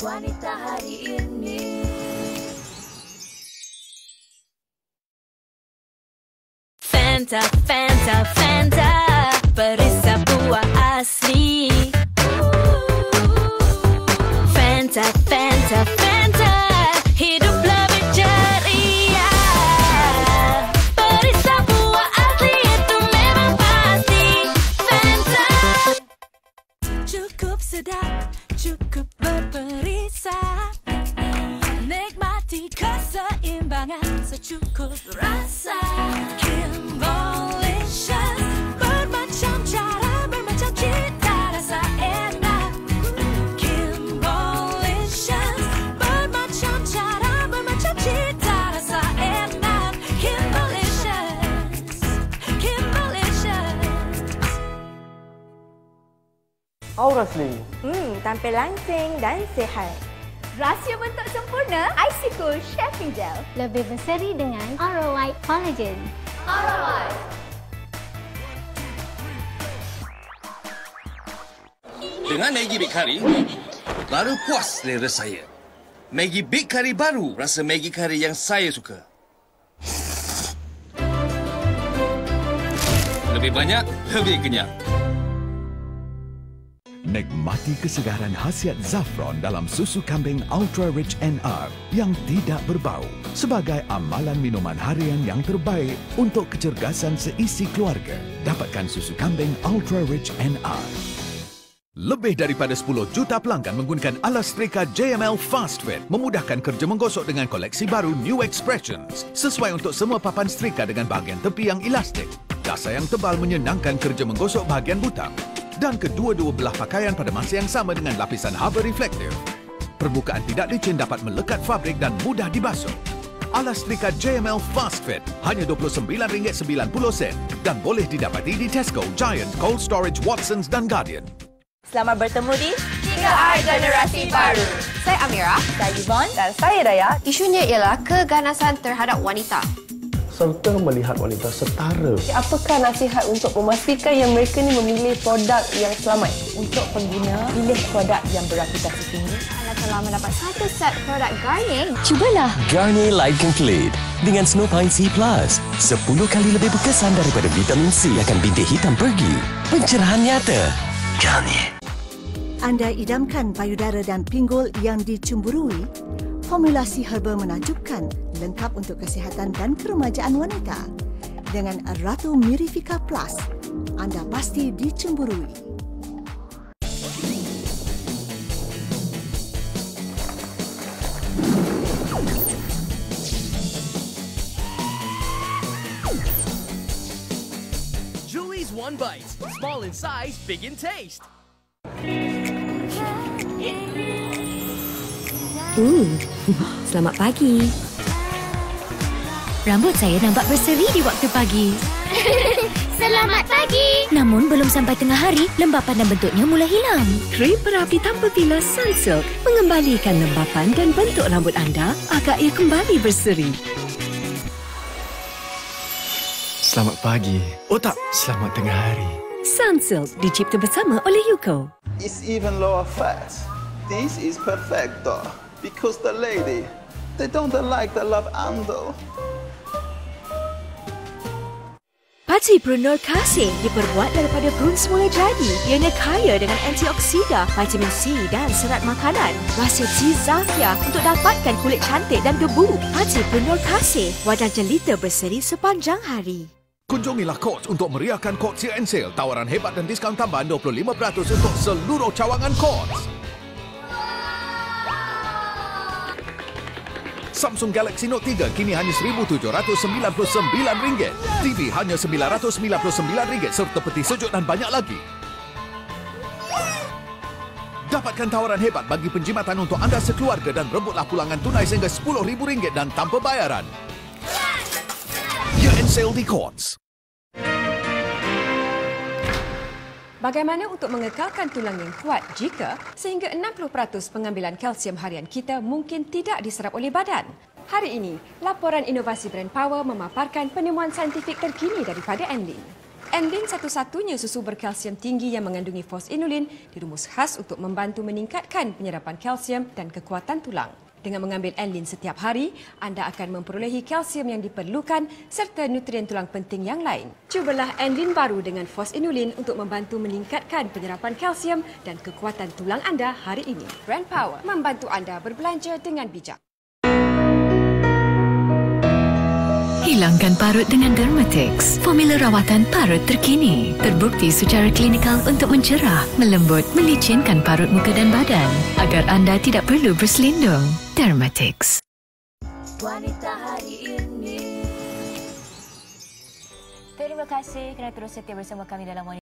wanita hari ini. Fanta, Fanta, Fanta Perisa secukup rasa Kimbolicious Bermacam cara, bermacam cita rasa enak. Kimbolicious Bermacam cara, bermacam cita rasa enak. Kimbolicious Kimbolicious Aura Sling. Hmm, tampil langsing dan sihat. Rahsia bentuk sempurna Icicle Shaving Gel. Lebih berseri dengan White Collagen. Dengan Maggi Big Curry, baru puas selera saya. Maggi Big Curry baru, rasa Maggi Curry yang saya suka. Lebih banyak, lebih kenyang. Nikmati kesegaran khasiat zafron dalam susu kambing Ultra Rich NR yang tidak berbau sebagai amalan minuman harian yang terbaik untuk kecergasan seisi keluarga. Dapatkan susu kambing Ultra Rich NR. Lebih daripada 10 juta pelanggan menggunakan alas setrika JML Fast Fit memudahkan kerja menggosok dengan koleksi baru New Expressions sesuai untuk semua papan setrika dengan bahagian tepi yang elastik. Dasar yang tebal menyenangkan kerja menggosok bahagian butang dan kedua-dua belah pakaian pada masa yang sama dengan lapisan haba reflektif. Permukaan tidak licin dapat melekat fabrik dan mudah dibasuh. Alas setrika JML Fast Fit hanya RM29.90 dan boleh didapati di Tesco, Giant, Cold Storage, Watsons dan Guardian. Selamat bertemu di 3R Generasi Baru. Saya Amira, saya Yvonne dan saya Daya. Isunya ialah keganasan terhadap wanita. Serta melihat wanita setara. Apakah nasihat untuk memastikan yang mereka ni memilih produk yang selamat? Untuk pengguna, pilih produk yang beraplikasi tinggi. Anda telah mendapat satu set produk Garnier. Cubalah Garnier Light Complete dengan Snowpine C+. 10 kali lebih berkesan daripada vitamin C akan bintik hitam pergi. Pencerahan nyata. Garnier. Anda idamkan payudara dan pinggul yang dicemburui? Formulasi herba menakjubkan, lengkap untuk kesihatan dan keremajaan wanita. Dengan Ratu Mirifika Plus, anda pasti dicemburui. Julie's One Bite. Small in size, big in taste. Uh, selamat pagi. Rambut saya nampak berseri di waktu pagi. Selamat pagi. Namun belum sampai tengah hari, lembapan dan bentuknya mula hilang. Krim perapi tanpa filler Sunsilk mengembalikan lembapan dan bentuk rambut anda agar ia kembali berseri. Selamat pagi. Oh tak, selamat tengah hari. Sunsilk dicipta bersama oleh Yuko. It's even lower fat. This is perfecto. Because the lady, they don't like the love handle. Pati Prunol Kasih diperbuat daripada prun semula jadi. Ianya kaya dengan antioksida, vitamin C dan serat makanan. Rahsia C Zafia untuk dapatkan kulit cantik dan debu. Pati Prunol Kasih, wadah jelita berseri sepanjang hari. Kunjungilah Courts untuk meriahkan Courts Year End Sale. Tawaran hebat dan diskaun tambahan 25% untuk seluruh cawangan Courts. Samsung Galaxy Note 3 kini hanya RM1,799. TV hanya RM999 serta peti sejuk dan banyak lagi. Dapatkan tawaran hebat bagi penjimatan untuk anda sekeluarga dan rebutlah pulangan tunai sehingga RM10,000 dan tanpa bayaran. Year End Sale di Courts. Bagaimana untuk mengekalkan tulang yang kuat jika sehingga 60% pengambilan kalsium harian kita mungkin tidak diserap oleh badan? Hari ini, laporan inovasi Brand Power memaparkan penemuan saintifik terkini daripada Enlin. Enlin satu-satunya susu berkalsium tinggi yang mengandungi fos inulin dirumus khas untuk membantu meningkatkan penyerapan kalsium dan kekuatan tulang. Dengan mengambil Enlin setiap hari, anda akan memperolehi kalsium yang diperlukan serta nutrien tulang penting yang lain. Cubalah Enlin baru dengan fos inulin untuk membantu meningkatkan penyerapan kalsium dan kekuatan tulang anda hari ini. Brand Power membantu anda berbelanja dengan bijak. Hilangkan parut dengan Dermatix. Formula rawatan parut terkini. Terbukti secara klinikal untuk mencerah, melembut, melicinkan parut muka dan badan agar anda tidak perlu berselindung. Dermatix. Wanita hari ini. Terima kasih kerana terus setia bersama kami dalam Wanita